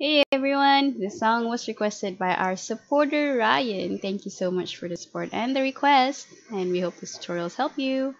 Hey everyone, the song was requested by our supporter Ryan. Thank you so much for the support and the request, and we hope this tutorials help you.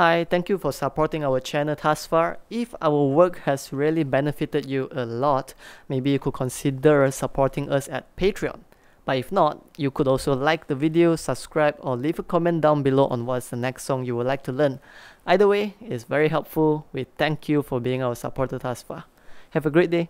Hi, thank you for supporting our channel thus far. If our work has really benefited you a lot, maybe you could consider supporting us at Patreon. But if not, you could also like the video, subscribe, or leave a comment down below on what's the next song you would like to learn. Either way, it's very helpful. We thank you for being our supporter thus far. Have a great day.